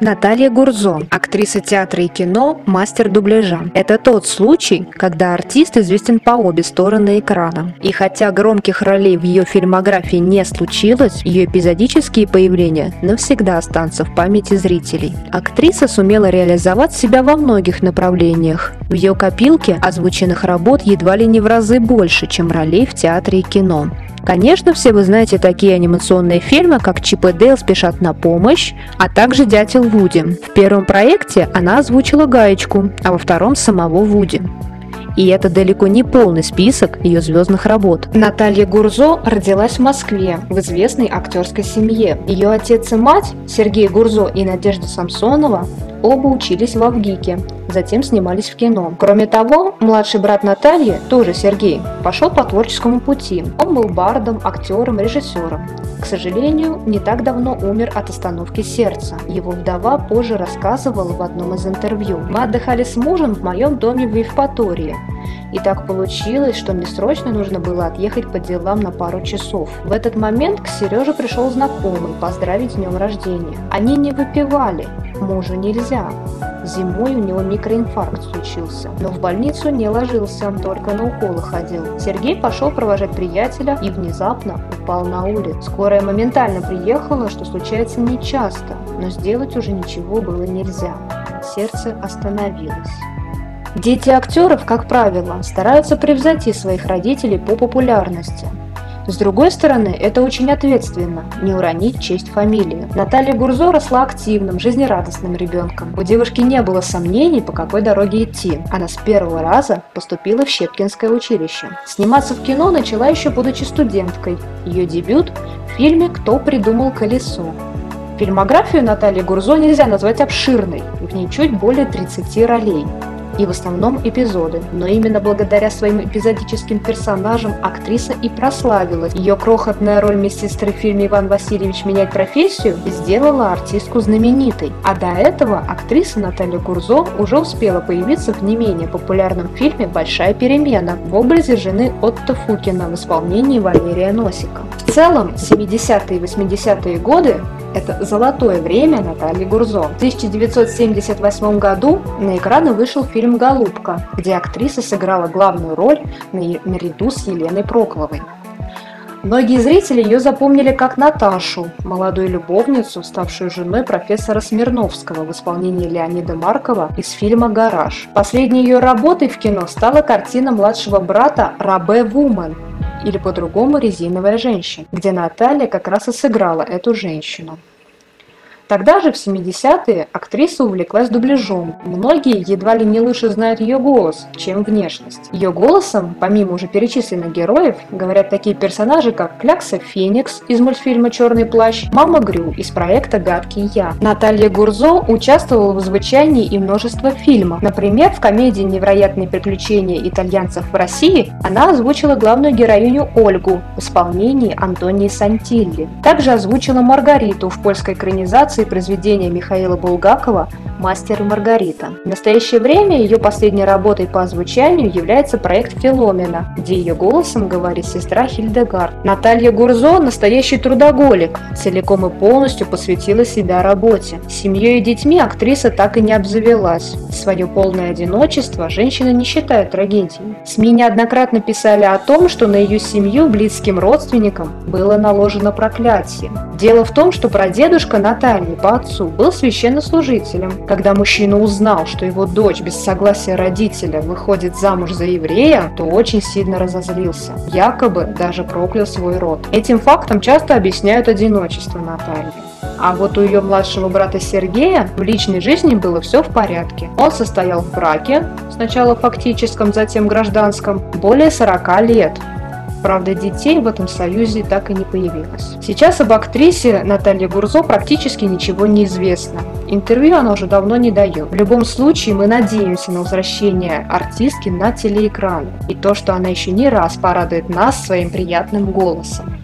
Наталья Гурзо, актриса театра и кино, мастер дубляжа. Это тот случай, когда артист известен по обе стороны экрана. И хотя громких ролей в ее фильмографии не случилось, ее эпизодические появления навсегда останутся в памяти зрителей. Актриса сумела реализовать себя во многих направлениях. В ее копилке озвученных работ едва ли не в разы больше, чем ролей в театре и кино. Конечно, все вы знаете такие анимационные фильмы, как Чип и Дейл спешат на помощь, а также Дятел Вуди. В первом проекте она озвучила Гаечку, а во втором самого Вуди. И это далеко не полный список ее звездных работ. Наталья Гурзо родилась в Москве в известной актерской семье. Ее отец и мать, Сергей Гурзо и Надежда Самсонова, оба учились в Авгике, затем снимались в кино. Кроме того, младший брат Натальи, тоже Сергей, пошел по творческому пути. Он был бардом, актером, режиссером. К сожалению, не так давно умер от остановки сердца. Его вдова позже рассказывала в одном из интервью. «Мы отдыхали с мужем в моем доме в Евпатории. И так получилось, что мне срочно нужно было отъехать по делам на пару часов. В этот момент к Сереже пришел знакомый поздравить с днем рождения. Они не выпивали, мужу нельзя. Зимой у него микроинфаркт случился, но в больницу не ложился, только на уколы ходил. Сергей пошел провожать приятеля и внезапно упал на улицу. Скорая моментально приехала, что случается нечасто, но сделать уже ничего было нельзя. Сердце остановилось. Дети актеров, как правило, стараются превзойти своих родителей по популярности. С другой стороны, это очень ответственно – не уронить честь фамилии. Наталья Гурзо росла активным, жизнерадостным ребенком. У девушки не было сомнений, по какой дороге идти. Она с первого раза поступила в Щепкинское училище. Сниматься в кино начала еще будучи студенткой. Ее дебют в фильме «Кто придумал колесо». Фильмографию Натальи Гурзо нельзя назвать обширной, в ней чуть более 30 ролей и в основном эпизоды, но именно благодаря своим эпизодическим персонажам актриса и прославилась. Ее крохотная роль медсестры в фильме «Иван Васильевич менять профессию» сделала артистку знаменитой. А до этого актриса Наталья Гурзо уже успела появиться в не менее популярном фильме «Большая перемена» в образе жены Отто Фукина в исполнении Валерия Носика. В целом, 70-е и 80-е годы это золотое время Натальи Гурзо. В 1978 году на экраны вышел фильм «Голубка», где актриса сыграла главную роль наряду с Еленой Прокловой. Многие зрители ее запомнили как Наташу, молодую любовницу, ставшую женой профессора Смирновского в исполнении Леонида Маркова из фильма «Гараж». Последней ее работой в кино стала картина младшего брата «Рабе Вумен», или по-другому «Резиновая женщина», где Наталья как раз и сыграла эту женщину. Тогда же, в 70-е, актриса увлеклась дубляжом. Многие едва ли не лучше знают ее голос, чем внешность. Ее голосом, помимо уже перечисленных героев, говорят такие персонажи, как Клякса Феникс из мультфильма «Черный плащ», Мама Грю из проекта «Гадкий я». Наталья Гурзо участвовала в звучании и множество фильмов. Например, в комедии «Невероятные приключения итальянцев в России» она озвучила главную героиню Ольгу в исполнении Антонии Сантилли. Также озвучила Маргариту в польской экранизации адаптации произведения Михаила Булгакова «Мастер и Маргарита». В настоящее время ее последней работой по озвучанию является проект «Филомена», где ее голосом говорит сестра Хильдегард. Наталья Гурзо – настоящий трудоголик, целиком и полностью посвятила себя работе. Семьей и детьми актриса так и не обзавелась. Свое полное одиночество женщина не считает трагедией. СМИ неоднократно писали о том, что на ее семью близким родственникам было наложено проклятие. Дело в том, что прадедушка Натальи по отцу был священнослужителем. Когда мужчина узнал, что его дочь без согласия родителя выходит замуж за еврея, то очень сильно разозлился. Якобы даже проклял свой род. Этим фактом часто объясняют одиночество Натальи. А вот у ее младшего брата Сергея в личной жизни было все в порядке. Он состоял в браке, сначала фактическом, затем гражданском, более 40 лет. Правда, детей в этом союзе так и не появилось. Сейчас об актрисе Наталье Гурзо практически ничего не известно. Интервью она уже давно не дает. В любом случае, мы надеемся на возвращение артистки на телеэкраны и то, что она еще не раз порадует нас своим приятным голосом.